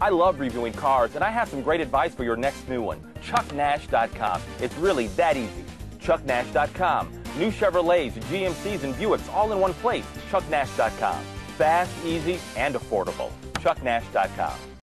I love reviewing cars, and I have some great advice for your next new one. ChuckNash.com. It's really that easy. ChuckNash.com. New Chevrolets, GMCs, and Buicks all in one place. ChuckNash.com. Fast, easy, and affordable. ChuckNash.com.